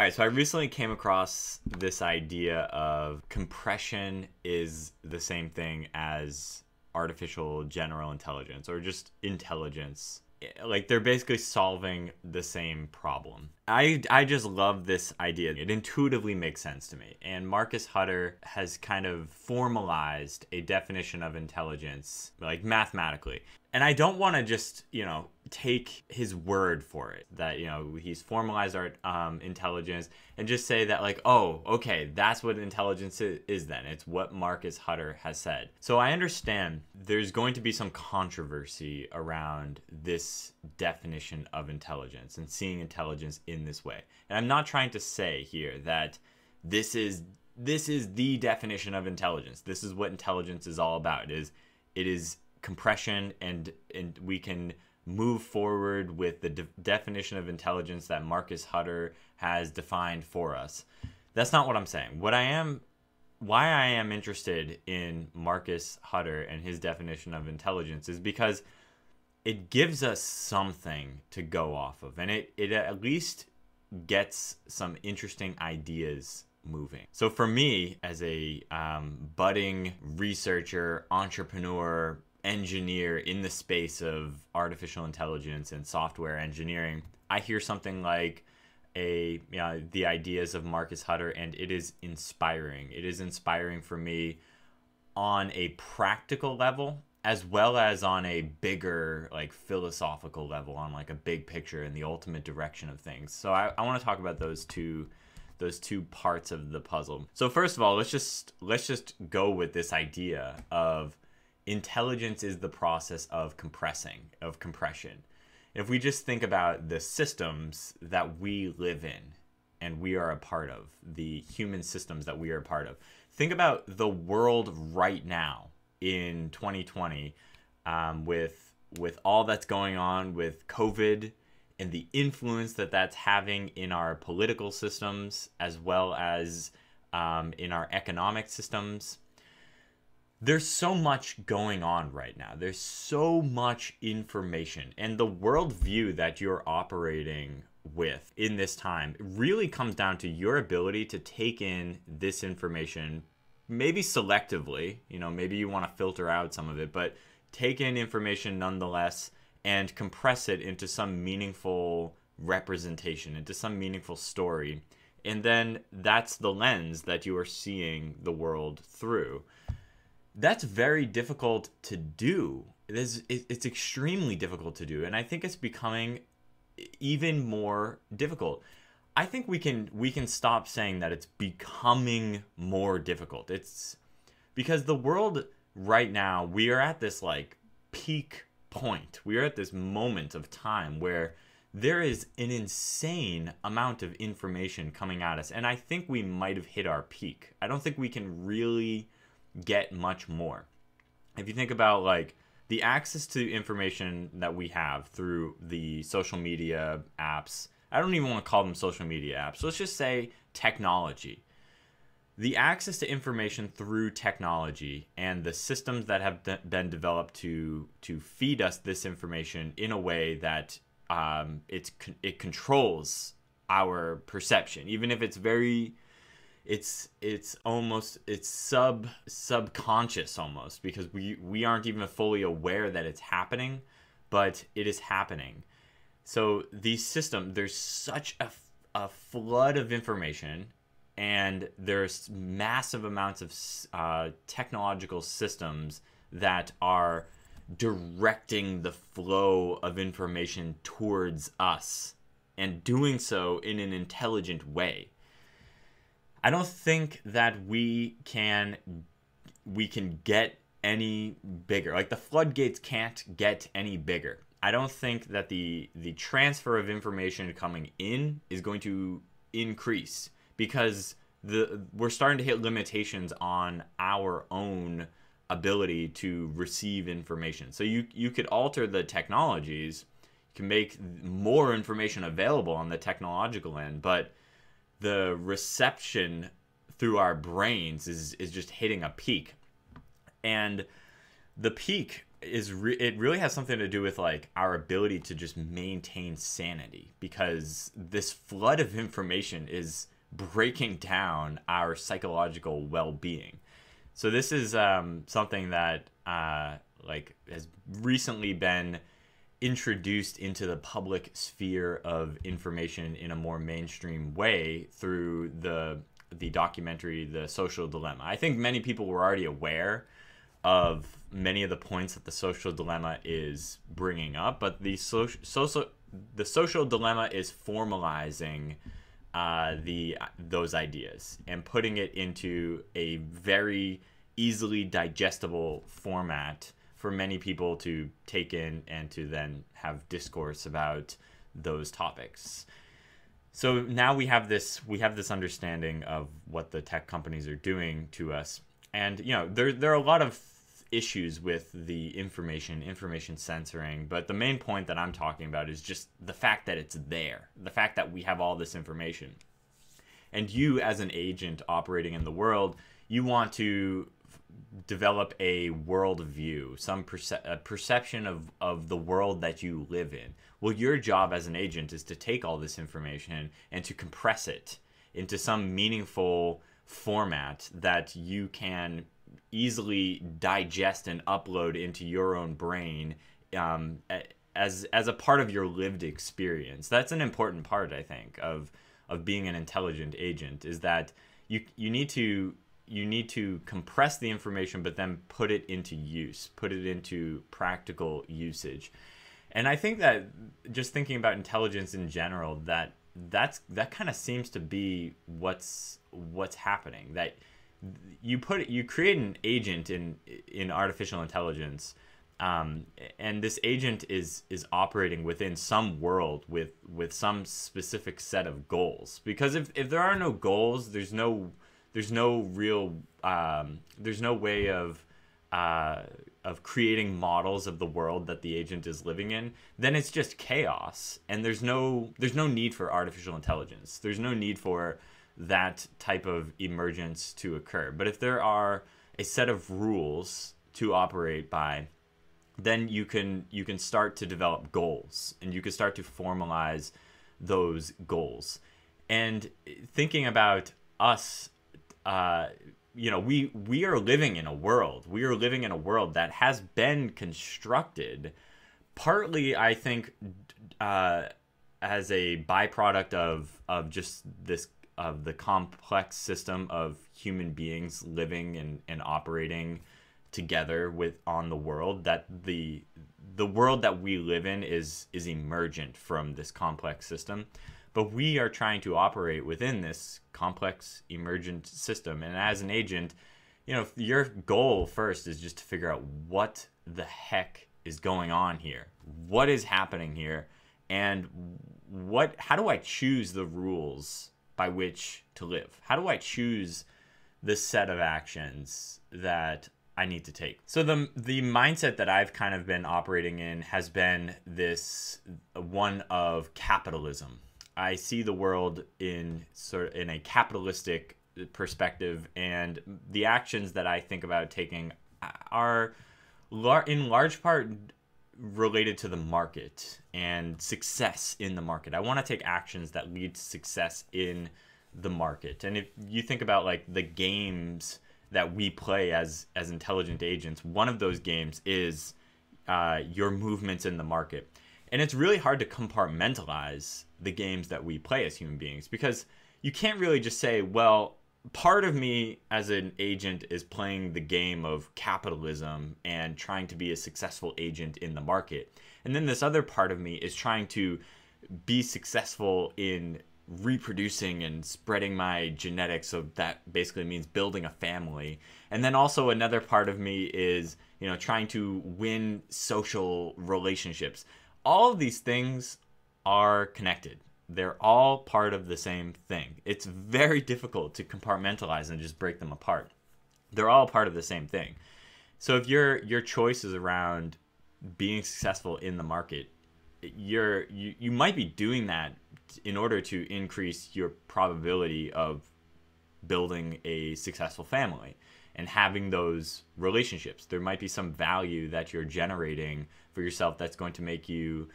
All right, so I recently came across this idea of compression is the same thing as artificial general intelligence or just intelligence. Like they're basically solving the same problem. I I just love this idea. It intuitively makes sense to me. And Marcus Hutter has kind of formalized a definition of intelligence like mathematically and I don't want to just you know take his word for it that you know he's formalized our um, intelligence and just say that like oh okay that's what intelligence is then it's what Marcus Hutter has said. So I understand there's going to be some controversy around this definition of intelligence and seeing intelligence in this way. And I'm not trying to say here that this is this is the definition of intelligence. This is what intelligence is all about. It is it is compression and and we can move forward with the de- definition of intelligence that Marcus Hutter has defined for us. That's not what I'm saying. What I am why I am interested in Marcus Hutter and his definition of intelligence is because it gives us something to go off of and it, it at least gets some interesting ideas moving. So for me, as a um, budding researcher, entrepreneur, engineer in the space of artificial intelligence and software engineering, I hear something like a you know, the ideas of Marcus Hutter and it is inspiring. It is inspiring for me on a practical level as well as on a bigger like philosophical level on like a big picture and the ultimate direction of things. So I, I want to talk about those two those two parts of the puzzle. So first of all, let's just let's just go with this idea of intelligence is the process of compressing, of compression. If we just think about the systems that we live in and we are a part of, the human systems that we are a part of, think about the world right now in 2020 um, with with all that's going on with COVID and the influence that that's having in our political systems as well as um, in our economic systems there's so much going on right now. There's so much information, and the worldview that you're operating with in this time really comes down to your ability to take in this information, maybe selectively. You know, maybe you want to filter out some of it, but take in information nonetheless and compress it into some meaningful representation, into some meaningful story. And then that's the lens that you are seeing the world through that's very difficult to do. It is, it's extremely difficult to do, and I think it's becoming even more difficult. I think we can we can stop saying that it's becoming more difficult. It's because the world right now we are at this like peak point. We are at this moment of time where there is an insane amount of information coming at us and I think we might have hit our peak. I don't think we can really get much more. If you think about like the access to information that we have through the social media apps, I don't even want to call them social media apps. Let's just say technology. The access to information through technology and the systems that have been developed to to feed us this information in a way that um, it's it controls our perception, even if it's very it's it's almost it's sub subconscious almost because we we aren't even fully aware that it's happening but it is happening. So the system there's such a, a flood of information and there's massive amounts of uh, technological systems that are directing the flow of information towards us and doing so in an intelligent way I don't think that we can we can get any bigger. Like the floodgates can't get any bigger. I don't think that the the transfer of information coming in is going to increase because the we're starting to hit limitations on our own ability to receive information. So you you could alter the technologies, you can make more information available on the technological end, but the reception through our brains is is just hitting a peak and the peak is re- it really has something to do with like our ability to just maintain sanity because this flood of information is breaking down our psychological well-being. So this is um, something that uh, like has recently been introduced into the public sphere of information in a more mainstream way through the the documentary The Social Dilemma. I think many people were already aware of many of the points that the social dilemma is bringing up, but the social social the social dilemma is formalizing uh, the those ideas and putting it into a very easily digestible format for many people to take in and to then have discourse about those topics. So now we have this we have this understanding of what the tech companies are doing to us. And you know, there there are a lot of issues with the information information censoring, but the main point that I'm talking about is just the fact that it's there. The fact that we have all this information. And you as an agent operating in the world, you want to develop a world view, some perce- a perception of, of the world that you live in. Well, your job as an agent is to take all this information and to compress it into some meaningful format that you can easily digest and upload into your own brain um, as as a part of your lived experience. That's an important part, I think, of of being an intelligent agent is that you you need to you need to compress the information but then put it into use put it into practical usage. And i think that just thinking about intelligence in general that that's that kind of seems to be what's what's happening that you put you create an agent in in artificial intelligence um, and this agent is is operating within some world with with some specific set of goals. Because if, if there are no goals there's no there's no real um, there's no way of uh, of creating models of the world that the agent is living in. Then it's just chaos and there's no there's no need for artificial intelligence. There's no need for that type of emergence to occur. But if there are a set of rules to operate by then you can you can start to develop goals and you can start to formalize those goals. And thinking about us uh, you know, we we are living in a world. We are living in a world that has been constructed, partly, I think, uh, as a byproduct of of just this of the complex system of human beings living and, and operating together with on the world that the the world that we live in is is emergent from this complex system but we are trying to operate within this complex emergent system. And as an agent, you know, your goal first is just to figure out what the heck is going on here. What is happening here? And what how do I choose the rules by which to live? How do I choose the set of actions that I need to take. So the the mindset that I've kind of been operating in has been this one of capitalism. I see the world in sort of in a capitalistic perspective, and the actions that I think about taking are lar- in large part related to the market and success in the market. I want to take actions that lead to success in the market. And if you think about like the games that we play as as intelligent agents, one of those games is uh, your movements in the market. And it's really hard to compartmentalize the games that we play as human beings because you can't really just say, well, part of me as an agent is playing the game of capitalism and trying to be a successful agent in the market. And then this other part of me is trying to be successful in reproducing and spreading my genetics so that basically means building a family and then also another part of me is you know trying to win social relationships all of these things are connected. They're all part of the same thing. It's very difficult to compartmentalize and just break them apart. They're all part of the same thing. So if your your choice is around being successful in the market, you're you, you might be doing that in order to increase your probability of building a successful family. and having those relationships. There might be some value that you're generating for yourself that's going to make you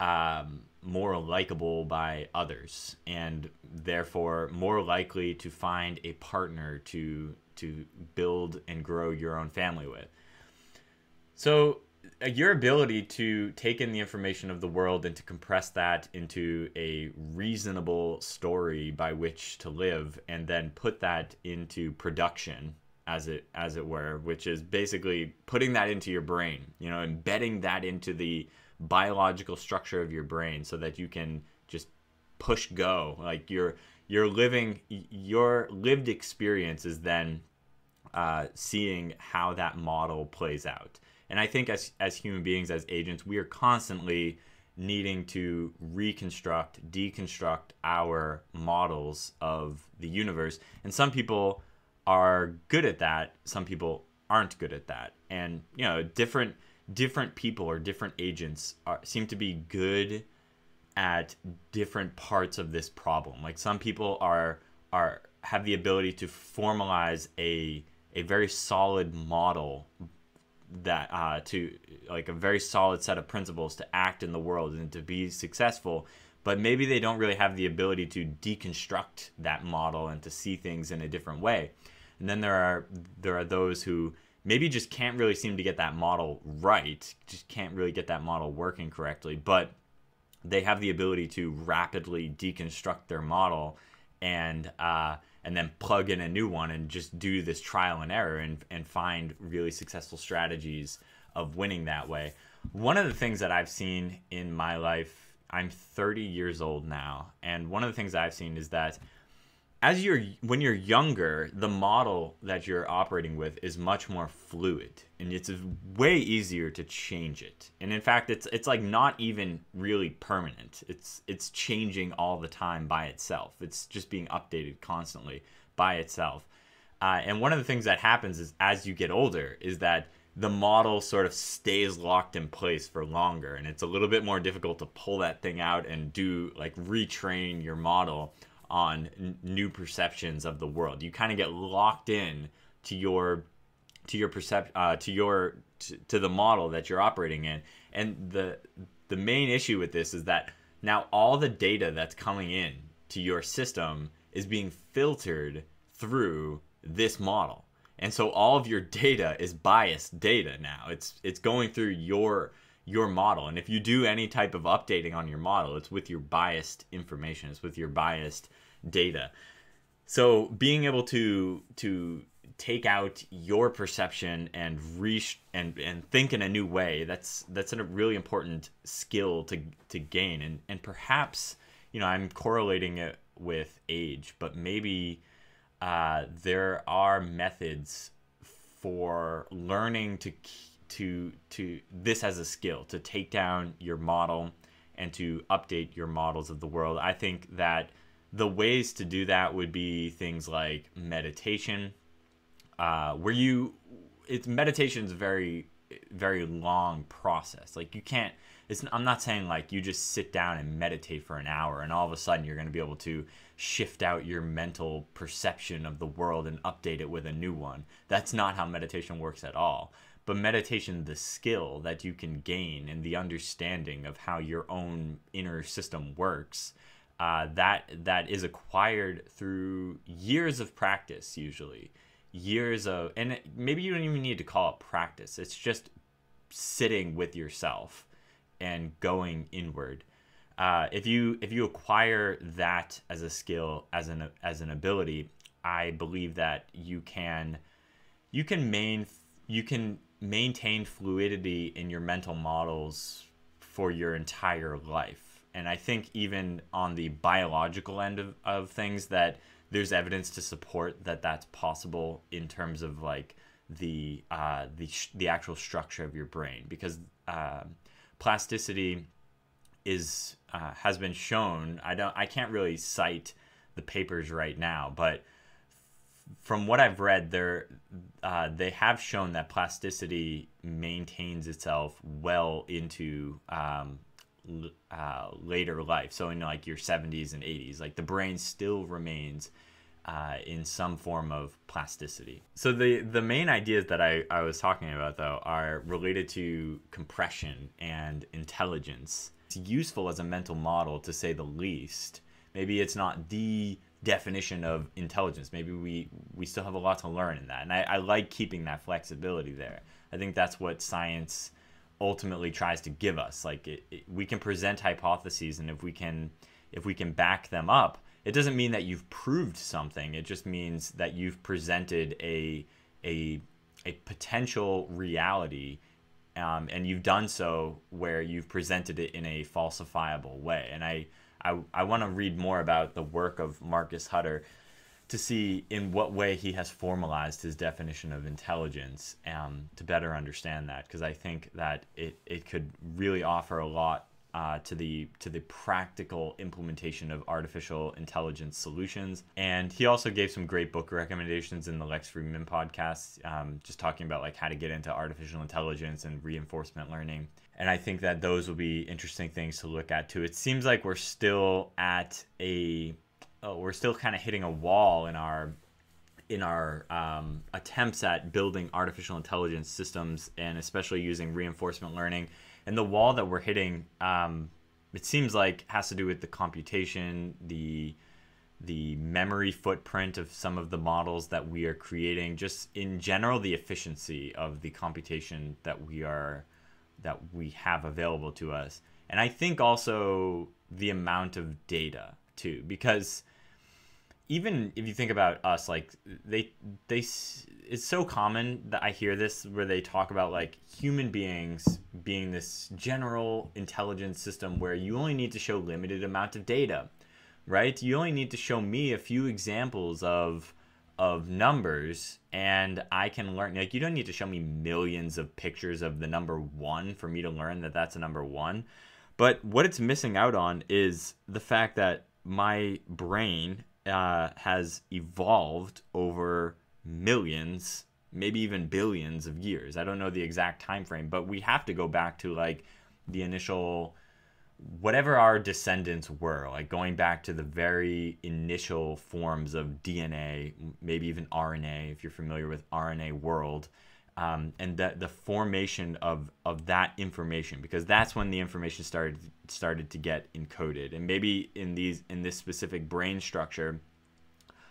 um, more likable by others and therefore more likely to find a partner to to build and grow your own family with. So uh, your ability to take in the information of the world and to compress that into a reasonable story by which to live and then put that into production as it as it were which is basically putting that into your brain you know embedding that into the biological structure of your brain so that you can just push go. Like your your living your lived experience is then uh, seeing how that model plays out. And i think as as human beings as agents we are constantly needing to reconstruct deconstruct our models of the universe. And some people are good at that some people aren't good at that and you know different different people or different agents are, seem to be good at different parts of this problem. Like some people are are have the ability to formalize a a very solid model that uh, to like a very solid set of principles to act in the world and to be successful but maybe they don't really have the ability to deconstruct that model and to see things in a different way and then there are there are those who maybe just can't really seem to get that model right, just can't really get that model working correctly, but they have the ability to rapidly deconstruct their model and uh, and then plug in a new one and just do this trial and error and, and find really successful strategies of winning that way. One of the things that I've seen in my life, I'm 30 years old now, and one of the things I've seen is that as you're when you're younger, the model that you're operating with is much more fluid, and it's way easier to change it. And in fact, it's it's like not even really permanent. It's it's changing all the time by itself. It's just being updated constantly by itself. Uh, and one of the things that happens is as you get older is that the model sort of stays locked in place for longer, and it's a little bit more difficult to pull that thing out and do like retrain your model on n- new perceptions of the world. You kind of get locked in to your to your percep- uh, to your to, to the model that you're operating in. And the the main issue with this is that now all the data that's coming in to your system is being filtered through this model. And so all of your data is biased data now. It's it's going through your your model. And if you do any type of updating on your model, it's with your biased information, it's with your biased data. So being able to to take out your perception and reach and and think in a new way that's that's a really important skill to to gain and and perhaps you know I'm correlating it with age but maybe uh, there are methods for learning to to to this as a skill to take down your model and to update your models of the world. I think that the ways to do that would be things like meditation, uh, where you it's meditation is a very very long process. Like you can't. It's, I'm not saying like you just sit down and meditate for an hour and all of a sudden you're going to be able to shift out your mental perception of the world and update it with a new one. That's not how meditation works at all. But meditation the skill that you can gain and the understanding of how your own inner system works uh, that that is acquired through years of practice usually. Years of and maybe you don't even need to call it practice. It's just sitting with yourself and going inward uh, if you if you acquire that as a skill as an as an ability i believe that you can you can main you can maintain fluidity in your mental models for your entire life. And I think even on the biological end of, of things that there's evidence to support that that's possible in terms of like the uh, the the actual structure of your brain because uh, plasticity is uh, has been shown. I don't I can't really cite the papers right now, but from what I've read, there uh, they have shown that plasticity maintains itself well into um, uh, later life. So in like your 70s and 80s, like the brain still remains uh, in some form of plasticity. So the the main ideas that I, I was talking about though are related to compression and intelligence. It's useful as a mental model to say the least. Maybe it's not the definition of intelligence. Maybe we we still have a lot to learn in that, and I, I like keeping that flexibility there. I think that's what science ultimately tries to give us. Like it, it, we can present hypotheses, and if we can if we can back them up, it doesn't mean that you've proved something. It just means that you've presented a a a potential reality, um, and you've done so where you've presented it in a falsifiable way. And I I, I want to read more about the work of Marcus Hutter to see in what way he has formalized his definition of intelligence um, to better understand that because I think that it, it could really offer a lot uh, to the to the practical implementation of artificial intelligence solutions. And he also gave some great book recommendations in the Lex Fridman podcast, um, just talking about like how to get into artificial intelligence and reinforcement learning. And I think that those will be interesting things to look at too. It seems like we're still at a oh, we're still kind of hitting a wall in our in our um, attempts at building artificial intelligence systems and especially using reinforcement learning and the wall that we're hitting um, it seems like has to do with the computation the the memory footprint of some of the models that we are creating just in general the efficiency of the computation that we are that we have available to us. And i think also the amount of data too because even if you think about us like they they it's so common that i hear this where they talk about like human beings being this general intelligence system where you only need to show limited amount of data right? You only need to show me a few examples of of numbers and i can learn like you don't need to show me millions of pictures of the number 1 for me to learn that that's a number 1 but what it's missing out on is the fact that my brain uh, has evolved over millions, maybe even billions of years. I don't know the exact time frame, but we have to go back to like the initial whatever our descendants were, like going back to the very initial forms of DNA, maybe even RNA, if you're familiar with RNA world um, and the the formation of of that information because that's when the information started started to get encoded. And maybe in these in this specific brain structure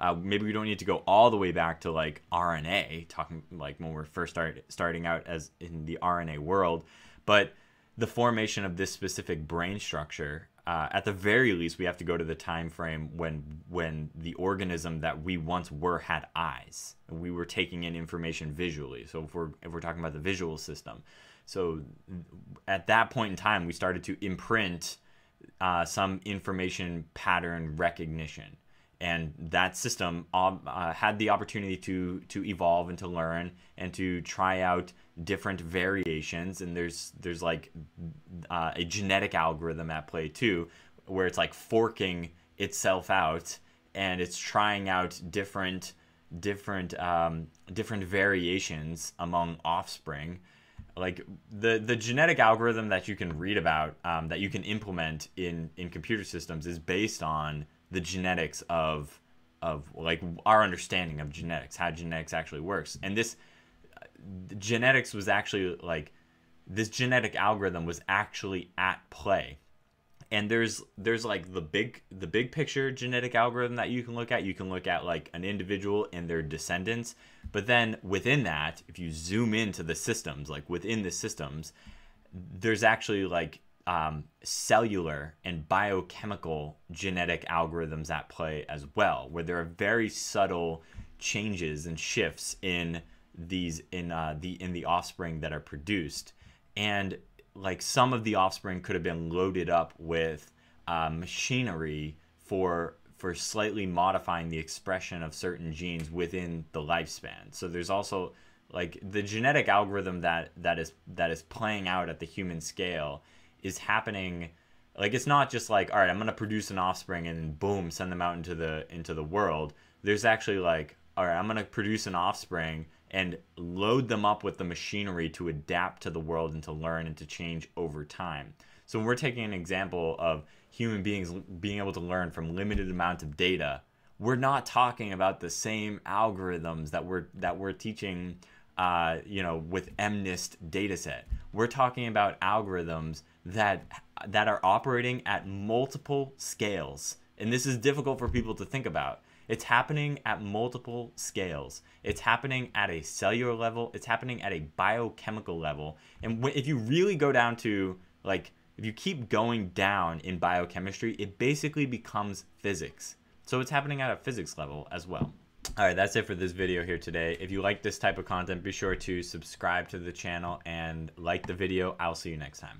uh, maybe we don't need to go all the way back to like RNA talking like when we're first start, starting out as in the RNA world but the formation of this specific brain structure uh, at the very least we have to go to the time frame when when the organism that we once were had eyes. And we were taking in information visually. So if we're if we're talking about the visual system. So at that point in time we started to imprint uh, some information pattern recognition and that system uh, had the opportunity to to evolve and to learn and to try out different variations. And there's there's like uh, a genetic algorithm at play too where it's like forking itself out and it's trying out different different um, different variations among offspring. Like the the genetic algorithm that you can read about um, that you can implement in in computer systems is based on the genetics of of like our understanding of genetics how genetics actually works. And this genetics was actually like this genetic algorithm was actually at play. And there's there's like the big the big picture genetic algorithm that you can look at. You can look at like an individual and their descendants. But then within that if you zoom into the systems like within the systems there's actually like um, cellular and biochemical genetic algorithms at play as well where there are very subtle changes and shifts in these in uh, the in the offspring that are produced, and like some of the offspring could have been loaded up with uh, machinery for for slightly modifying the expression of certain genes within the lifespan. So there's also like the genetic algorithm that that is that is playing out at the human scale is happening like it's not just like all right i'm going to produce an offspring and boom send them out into the into the world there's actually like all right i'm going to produce an offspring and load them up with the machinery to adapt to the world and to learn and to change over time. So when we're taking an example of human beings being able to learn from limited amount of data, we're not talking about the same algorithms that we're that we're teaching uh, you know with MNIST dataset. We're talking about algorithms that that are operating at multiple scales. And this is difficult for people to think about. It's happening at multiple scales. It's happening at a cellular level, it's happening at a biochemical level. And if you really go down to like if you keep going down in biochemistry, it basically becomes physics. So it's happening at a physics level as well. All right, that's it for this video here today. If you like this type of content, be sure to subscribe to the channel and like the video. I'll see you next time.